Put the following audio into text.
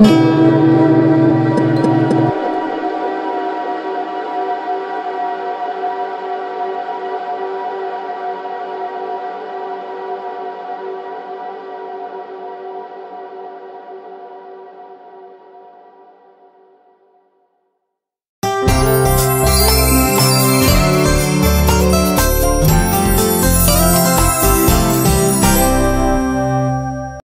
Música